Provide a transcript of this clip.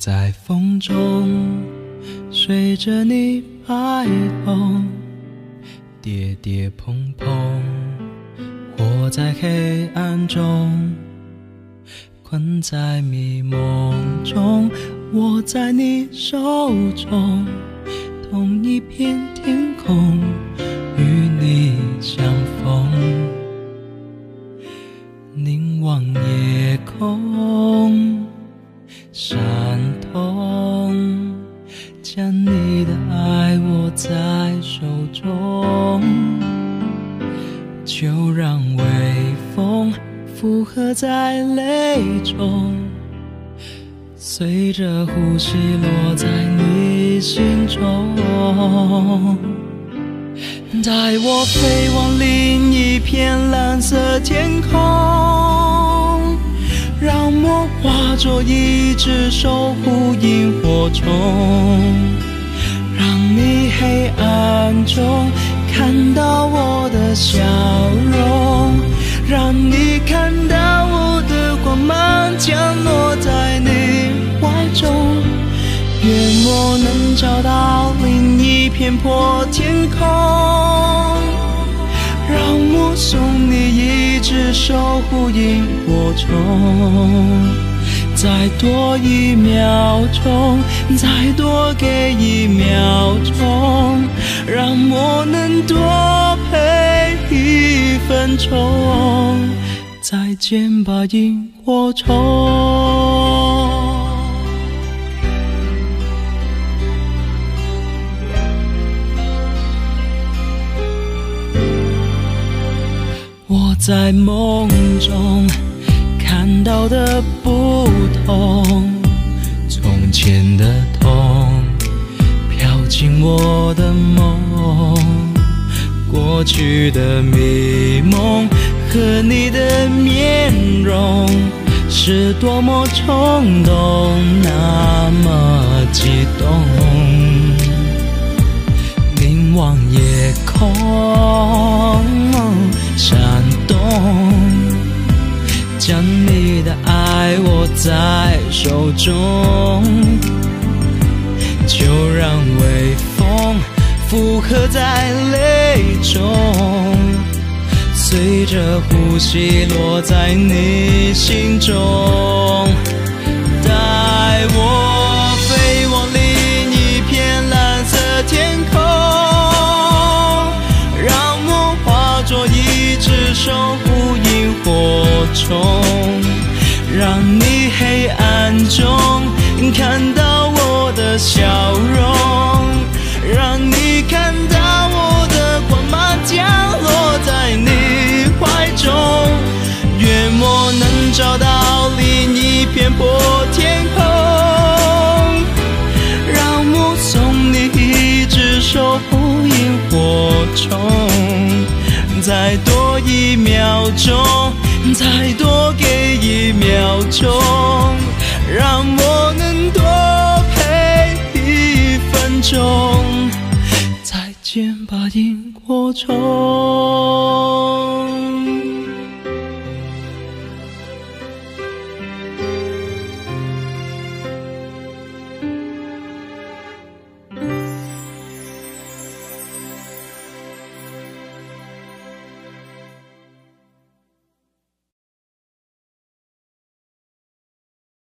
在风中，随着你摆动，跌跌碰碰，活在黑暗中，困在迷梦中，握在你手中，同一片天空，与你相逢，凝望夜空，你的爱握在手中，就让微风附和在泪中，随着呼吸落在你心中。带我飞往另一片蓝色天空，让我化作一只守护萤火虫，让你黑暗中看到我的笑容，让你看到我的光芒降落在你怀中。愿我能找到另一片破天空，让我送你一只守护萤火虫。再多一秒钟，再多给一秒钟，让我能多陪一分钟。再见吧，萤火虫。我在梦中看到的我的梦，过去的迷梦和你的面容是多么冲动，那么激动。凝望夜空，闪动，将你的爱握在手中，就让微风附和在泪中，随着呼吸落在你心中，带我飞往另一片蓝色天空。让我化作一只守护萤火虫，让重。再多一秒钟，再多给一秒钟，让我能多陪一分钟。再见吧，萤火虫。